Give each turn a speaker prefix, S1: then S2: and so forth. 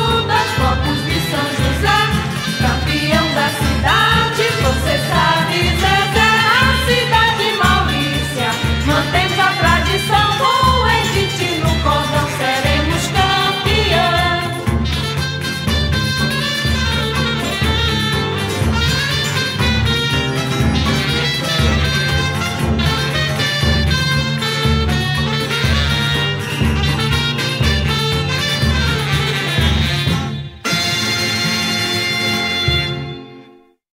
S1: Cuba.